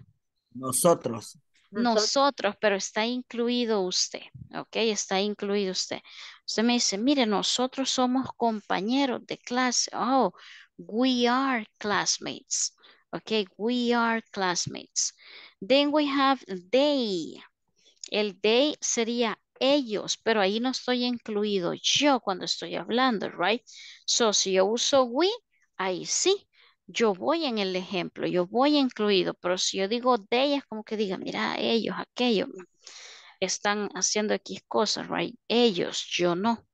S17: Nosotros.
S2: Nosotros, pero está incluido usted, ¿ok? Está incluido usted. Usted me dice, mire, nosotros somos compañeros de clase. Oh, we are classmates. Okay, we are classmates. Then we have they. El they sería ellos, pero ahí no estoy incluido yo cuando estoy hablando, right? So, si yo uso we, ahí sí. Yo voy en el ejemplo, yo voy incluido, pero si yo digo they, es como que diga, mira, ellos, aquellos, están haciendo X cosas, right? Ellos, yo no.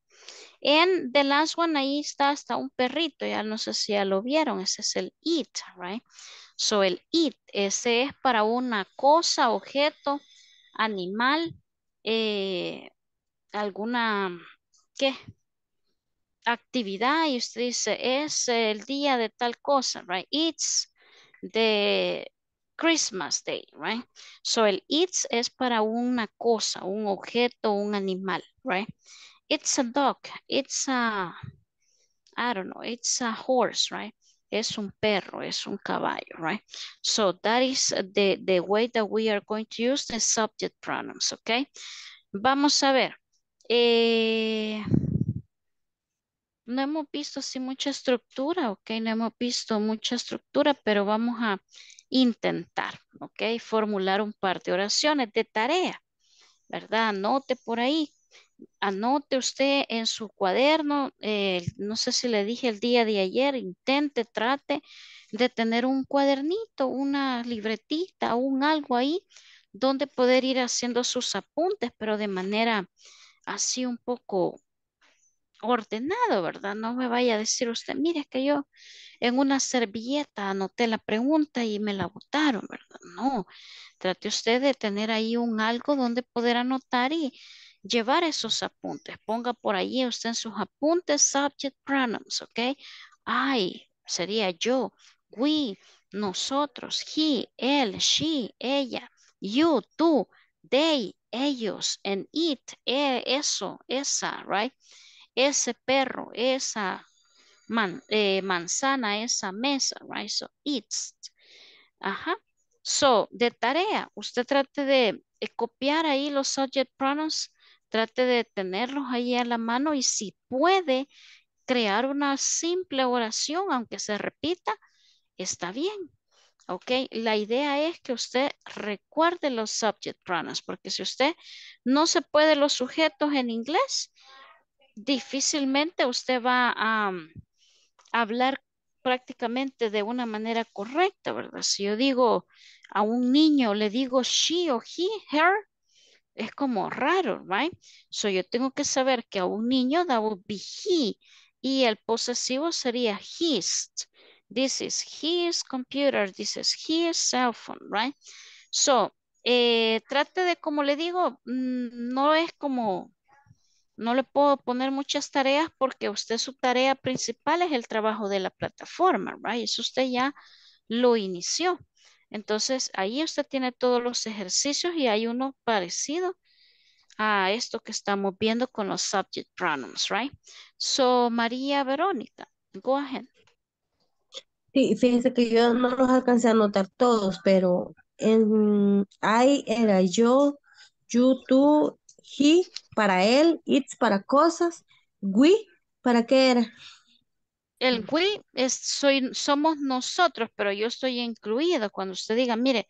S2: En the last one, ahí está hasta un perrito, ya no sé si ya lo vieron, ese es el it, right? So el it, ese es para una cosa, objeto, animal, eh, alguna, ¿qué? Actividad y usted dice, es el día de tal cosa, right? It's the Christmas Day, right? So el it's es para una cosa, un objeto, un animal, right? It's a dog, it's a, I don't know, it's a horse, right? Es un perro, es un caballo, right? So that is the, the way that we are going to use the subject pronouns, okay? Vamos a ver. Eh, no hemos visto así mucha estructura, ok, no hemos visto mucha estructura, pero vamos a intentar, ok, formular un par de oraciones de tarea, ¿verdad? Anote por ahí, anote usted en su cuaderno, eh, no sé si le dije el día de ayer, intente, trate de tener un cuadernito, una libretita, un algo ahí, donde poder ir haciendo sus apuntes, pero de manera así un poco ordenado, ¿verdad? No me vaya a decir usted, mire que yo en una servilleta anoté la pregunta y me la botaron, ¿verdad? No, trate usted de tener ahí un algo donde poder anotar y llevar esos apuntes. Ponga por ahí usted en sus apuntes subject pronouns, ¿ok? I sería yo, we, nosotros, he, él, she, ella, you, tú, they, ellos, and it, e, eso, esa, right? ese perro, esa man, eh, manzana, esa mesa, right? So, it's. Ajá. So, de tarea, usted trate de, de copiar ahí los subject pronouns, trate de tenerlos ahí a la mano y si puede crear una simple oración, aunque se repita, está bien. ¿Ok? La idea es que usted recuerde los subject pronouns, porque si usted no se puede los sujetos en inglés, difícilmente usted va a um, hablar prácticamente de una manera correcta, ¿verdad? Si yo digo a un niño, le digo she o he, her, es como raro, right? So yo tengo que saber que a un niño that would be he y el posesivo sería his. This is his computer, this is his cell phone, right? So, eh, trate de, como le digo, mm, no es como no le puedo poner muchas tareas porque usted su tarea principal es el trabajo de la plataforma, right? Eso usted ya lo inició. Entonces, ahí usted tiene todos los ejercicios y hay uno parecido a esto que estamos viendo con los subject pronouns, right? So, María Verónica, go ahead.
S9: Sí, fíjense que yo no los alcancé a anotar todos, pero En I era yo, you, tú, he para él, it's para cosas, we para qué era.
S2: El we es, soy, somos nosotros, pero yo estoy incluido. Cuando usted diga, mire,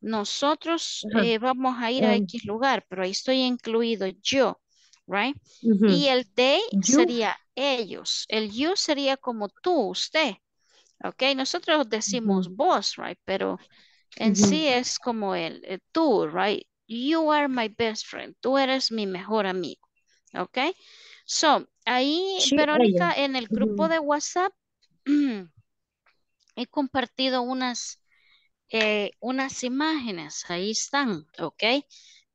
S2: nosotros eh, vamos a ir a. X lugar, pero ahí estoy incluido yo, right? Y el they
S9: You.
S2: sería ellos. El you sería como tú, usted. Ok, nosotros decimos vos, right? Pero en sí es como el, el tú, right? You are my best friend. Tú eres mi mejor amigo. Ok. So, ahí,
S9: She,
S2: Verónica,
S9: ella.
S2: en el grupo de WhatsApp, he compartido unas, eh, unas imágenes. Ahí están, ok.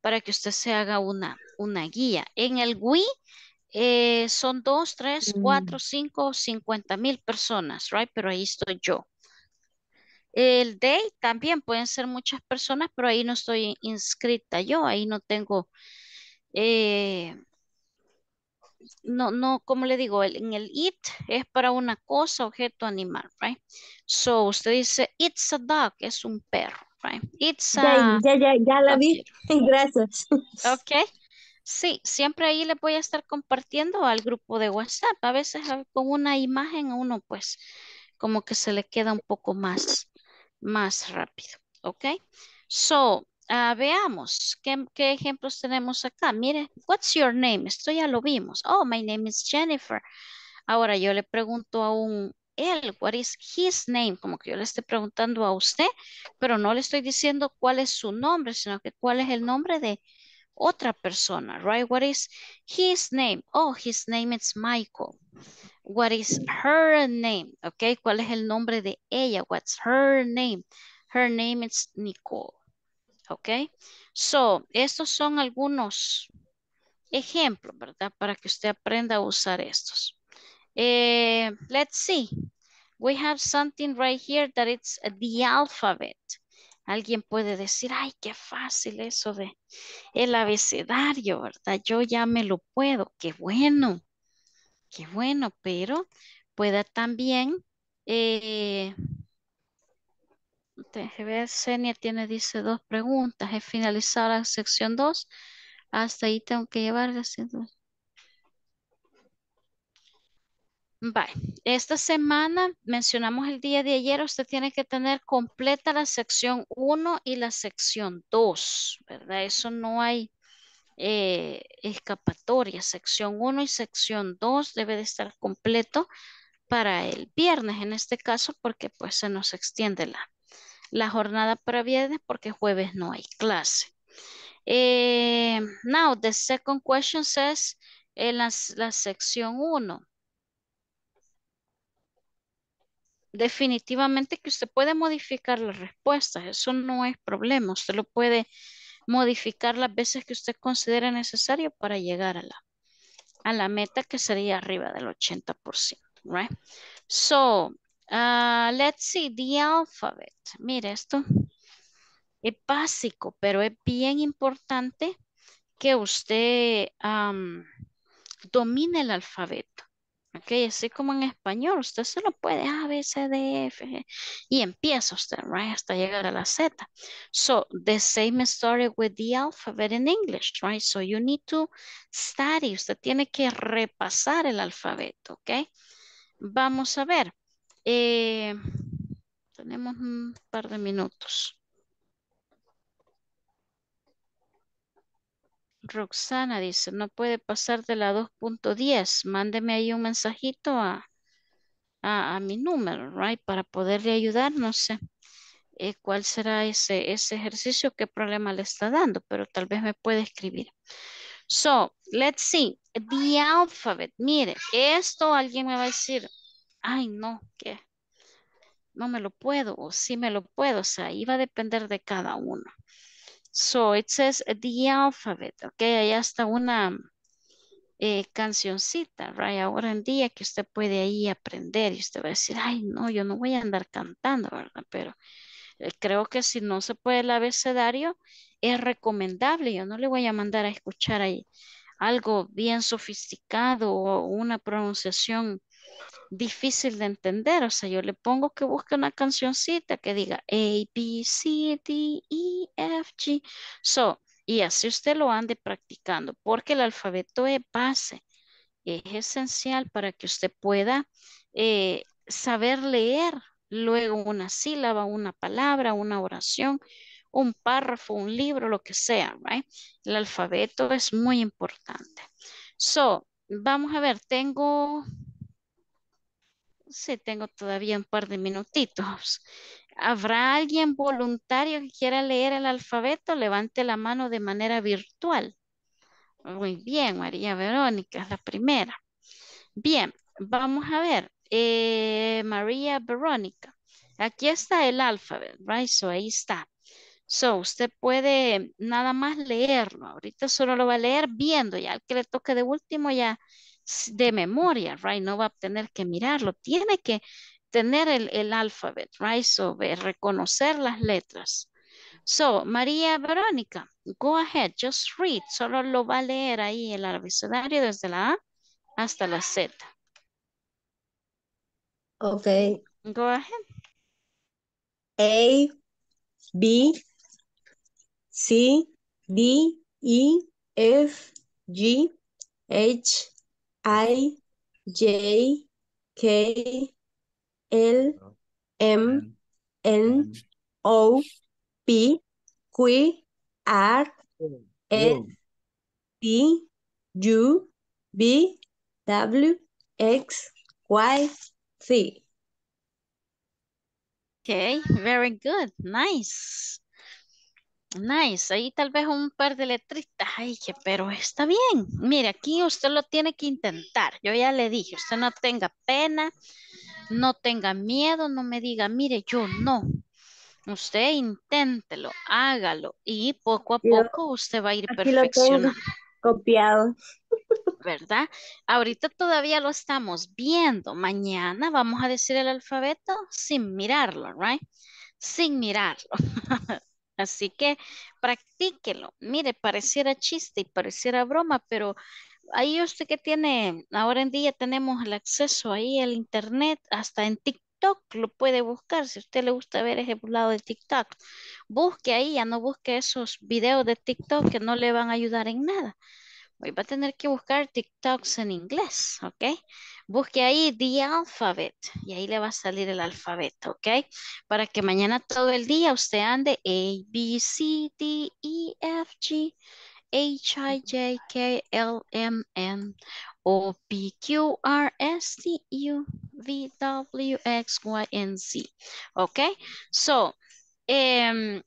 S2: Para que usted se haga una, una guía. En el Wii eh, son dos, tres, cuatro,
S9: Mm.
S2: cinco, cincuenta mil personas, right? Pero ahí estoy yo. El day también pueden ser muchas personas, pero ahí no estoy inscrita yo, ahí no tengo, eh, no, no, como le digo, el- en el it es para una cosa, objeto, animal, right? So, usted dice, it's a dog, es un perro, right? It's a
S9: ya, ya, ya la vi. Gracias.
S2: Ok. Sí, siempre ahí les voy a estar compartiendo al grupo de WhatsApp. A veces a- con una imagen a uno pues como que se le queda un poco más, más rápido. ¿Ok? So, ah, veamos ¿qué, qué ejemplos tenemos acá. Mire, what's your name? Esto ya lo vimos. Oh, my name is Jennifer. Ahora yo le pregunto a un él, what is his name? Como que yo le estoy preguntando a usted, pero no le estoy diciendo cuál es su nombre, sino que cuál es el nombre de otra persona, right? What is his name? Oh, his name is Michael. What is her name? Okay, ¿cuál es el nombre de ella? What's her name? Her name is Nicole. Okay, so estos son algunos ejemplos, ¿verdad? Para que usted aprenda a usar estos. Eh, let's see. We have something right here that it's the alphabet. Alguien puede decir, ay, qué fácil eso de el abecedario, ¿verdad? Yo ya me lo puedo. Qué bueno, qué bueno, pero pueda también, eh, ver, Senia tiene, dice, dos preguntas. He finalizado la sección 2. Hasta ahí tengo que llevar. la sección- Bye. Esta semana mencionamos el día de ayer, usted tiene que tener completa la sección 1 y la sección 2, ¿verdad? Eso no hay eh, escapatoria. Sección 1 y sección 2 debe de estar completo para el viernes en este caso porque pues se nos extiende la, la jornada para viernes porque jueves no hay clase. Eh, now, the second question says en la, la sección 1. Definitivamente que usted puede modificar las respuestas, eso no es problema, usted lo puede modificar las veces que usted considere necesario para llegar a la, a la meta que sería arriba del 80%, right? So, uh, let's see, the alphabet. Mire, esto es básico, pero es bien importante que usted domine el alfabeto. Ok, así como en español, usted se lo puede A, B, C, D, F, G, y empieza usted, right, hasta llegar a la Z. So, the same story with the alphabet in English, right? So, you need to study, usted tiene que repasar el alfabeto, ok? Vamos a ver, eh, tenemos un par de minutos. Roxana dice, no puede pasar de la 2.10. Mándeme ahí un mensajito a, a, mi número, right? Para poderle ayudar, no sé eh, cuál será ese, ese ejercicio, qué problema le está dando, pero tal vez me puede escribir. So, let's see. The alphabet. Mire, esto alguien me va a decir, ay, no, que no me lo puedo, o sí me lo puedo, o sea, iba a depender de cada uno. So it says the alphabet, ok, allá está una eh, cancioncita, right, ahora en día que usted puede ahí aprender y usted va a decir, ay, no, yo no voy a andar cantando, ¿verdad? Pero eh, creo que si no se puede el abecedario, es recomendable, yo no le voy a mandar a escuchar ahí algo bien sofisticado o una pronunciación difícil de entender. O sea, yo le pongo que busque una cancioncita que diga A, B, C, D, E, F, G. So, y así usted lo ande practicando, porque el alfabeto es base. Es esencial para que usted pueda eh, saber leer luego una sílaba, una palabra, una oración, un párrafo, un libro, lo que sea, right? El alfabeto es muy importante. So, vamos a ver, tengo, sí, tengo todavía un par de minutitos. ¿Habrá alguien voluntario que quiera leer el alfabeto? Levante la mano de manera virtual. Muy bien, María Verónica es la primera. Bien, vamos a ver. Eh, María Verónica. Aquí está el alfabeto, right? So ahí está. So, usted puede nada más leerlo. Ahorita solo lo va a leer viendo. Ya el que le toque de último ya de memoria, right? No va a tener que mirarlo. Tiene que tener el, el alfabeto, right? So, reconocer las letras. So, María Verónica, go ahead, just read. Solo lo va a leer ahí el abecedario desde la A hasta la Z.
S9: Okay.
S2: Go ahead.
S9: A, B, C, D, E, F, G, H, I, J, K, L, M, N, O, P, Q, R, S, T, U, V, W, X, Y, Z.
S2: Okay, very good. Nice. Nice. Ahí tal vez un par de letritas. Ay, que, pero está bien. Mire, aquí usted lo tiene que intentar. Yo ya le dije, usted no tenga pena, no tenga miedo, no me diga, mire, yo no. Usted inténtelo, hágalo y poco a poco usted va a ir
S9: Aquí lo tengo
S2: perfeccionando.
S9: copiado.
S2: ¿verdad? Ahorita todavía lo estamos viendo. Mañana vamos a decir el alfabeto sin mirarlo, right? Sin mirarlo. Así que practíquelo. Mire, pareciera chiste y pareciera broma, pero ahí usted que tiene, ahora en día tenemos el acceso ahí al internet, hasta en TikTok lo puede buscar. Si a usted le gusta ver ese lado de TikTok, busque ahí, ya no busque esos videos de TikTok que no le van a ayudar en nada. Hoy va a tener que buscar TikToks en inglés, ¿ok? Busque ahí The Alphabet y ahí le va a salir el alfabeto, ¿ok? Para que mañana todo el día usted ande A, B, C, D, E, F, G, H, I, J, K, L, M, N, O, P, Q, R, S, T, U, V, W, X, Y, and Z, ¿ok? So, em,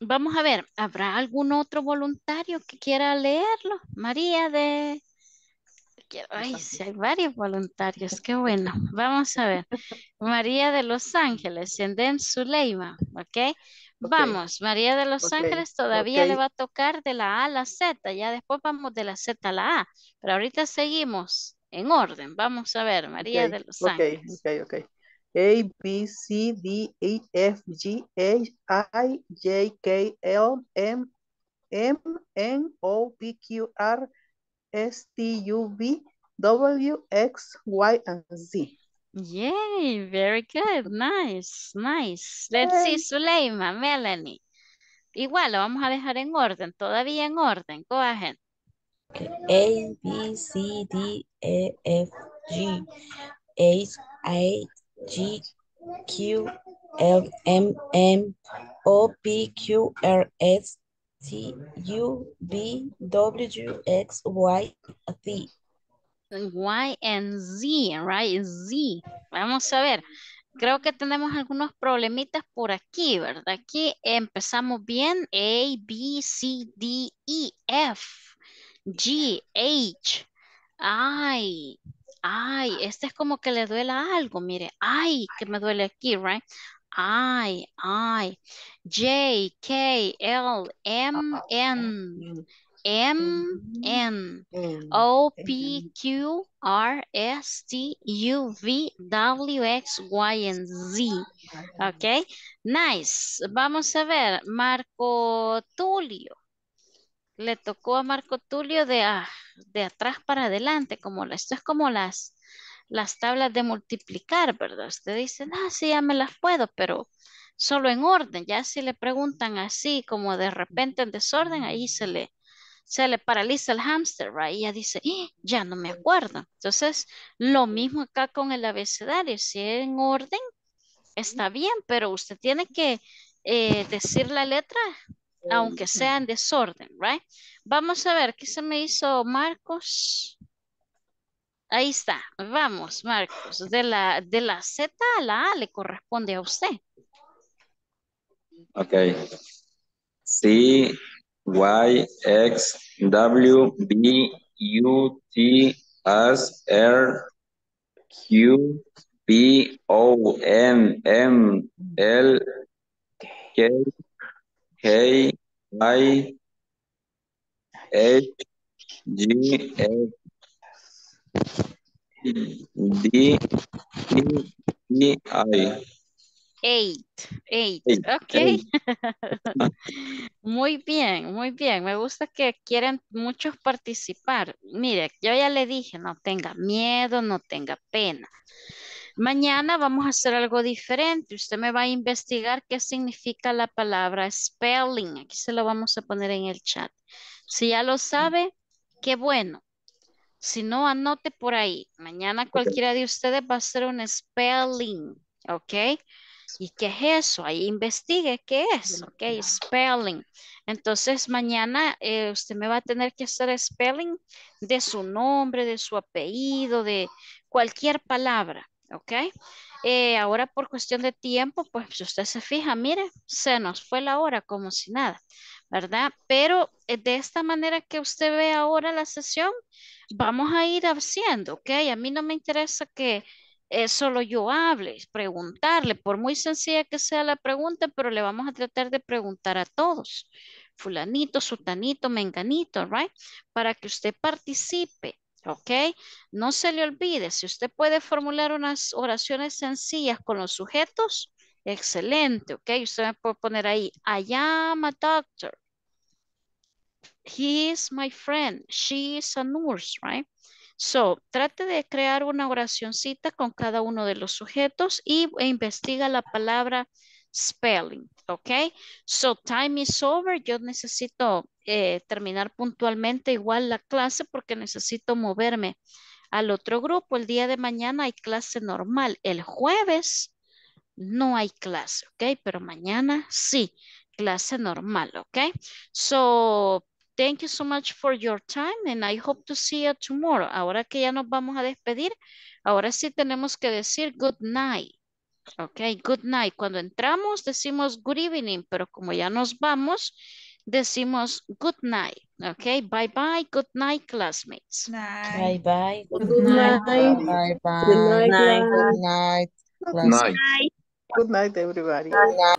S2: Vamos a ver, ¿habrá algún otro voluntario que quiera leerlo? María de... Ay, sí, hay varios voluntarios, qué bueno. Vamos a ver. María de Los Ángeles, then Zuleima, ¿ok? Vamos, María de Los
S11: ok,
S2: Ángeles todavía le
S11: ok.
S2: va a tocar de la A a la Z, ya después vamos de la Z a la A, pero ahorita seguimos en orden. Vamos a ver, María
S11: Ok,
S2: de Los
S11: ok,
S2: Ángeles.
S11: ok, ok. A, B, C, D, E, F, G, H, I, J, K, L, M, M, N, O, P, Q, R, S, T, U, V, W, X, Y, and Z.
S2: Yay, very good, nice, nice. Let's see, Zuleima, Melanie. Igual, lo vamos a dejar en orden, todavía en orden. Go ahead.
S18: A, B, C, D, E, F, G, H, I, G, Q, L, M, N, O, P, Q, R, S, T, U, V, W, X, Y, Z.
S2: Y and Z, right? Z. Vamos a ver. Creo que tenemos algunos problemitas por aquí, ¿verdad? Aquí empezamos bien. A, B, C, D, E, F, G, H, I. Ay, este es como que le duela algo, mire. Ay, que me duele aquí, right? I, I, J, K, L, M, N, M, N, O, P, Q, R, S, T, U, V, W, X, Y, and Z. Ok, nice. Vamos a ver, Marco Tulio. Le tocó a Marco Tulio de, a- de atrás para adelante, como esto es como las, las tablas de multiplicar, ¿verdad? Usted dice, ah, sí, ya me las puedo, pero solo en orden. Ya si le preguntan así, como de repente en desorden, ahí se le, se le paraliza el hámster, right? Y ya dice, "Ah, ya no me acuerdo. Entonces, lo mismo acá con el abecedario. Si es en orden, está bien, pero usted tiene que eh, decir la letra, aunque sea en desorden, right? Vamos a ver, ¿qué se me hizo Marcos? Ahí está, vamos, Marcos. De la, de la Z a la A le corresponde a usted.
S22: Okay. C, Y, X, W, B, U, T, S, R, Q, P, O, N, M, L, K, K, Y, H, G, F, D, E, E, I.
S2: Eight, eight,
S22: Eight,
S2: ok.
S22: eight.
S2: Muy bien, muy bien. Me gusta que quieren muchos participar. Mire, yo ya le dije, no tenga miedo, no tenga pena. Mañana vamos a hacer algo diferente. Usted me va a investigar qué significa la palabra spelling. Aquí se lo vamos a poner en el chat. Si ya lo sabe, qué bueno. Si no, anote por ahí. Mañana cualquiera de ustedes va a hacer un spelling, ¿ok? ¿Y qué es eso? Ahí investigue qué es, ¿ok? Spelling. Entonces, mañana eh, usted me va a tener que hacer spelling de su nombre, de su apellido, de cualquier palabra, ¿ok? Eh, ahora por cuestión de tiempo, pues si usted se fija, mire, se nos fue la hora como si nada, ¿verdad? Pero eh, de esta manera que usted ve ahora la sesión, vamos a ir haciendo, ¿ok? A mí no me interesa que eh, solo yo hable, preguntarle, por muy sencilla que sea la pregunta, pero le vamos a tratar de preguntar a todos, fulanito, sutanito, menganito, right? Para que usted participe, ¿ok? No se le olvide, si usted puede formular unas oraciones sencillas con los sujetos, excelente, ¿ok? Usted me puede poner ahí, I am a doctor. He is my friend. She is a nurse, right? So, trate de crear una oracioncita con cada uno de los sujetos y e investiga la palabra spelling, ¿ok? So, time is over. Yo necesito eh, terminar puntualmente igual la clase porque necesito moverme al otro grupo. El día de mañana hay clase normal. El jueves no hay clase, ¿ok? Pero mañana sí, clase normal, ¿ok? So, thank you so much for your time and I hope to see you tomorrow. Ahora que ya nos vamos a despedir, ahora sí tenemos que decir good night. Ok, good night. Cuando entramos decimos good evening, pero como ya nos vamos, decimos good night. Ok, bye bye, good night classmates.
S18: Bye bye. Good,
S11: Good
S18: night.
S11: night.
S14: Bye bye.
S11: Good night.
S14: Good night.
S20: Good night.
S11: Good night, everybody.
S23: Good night.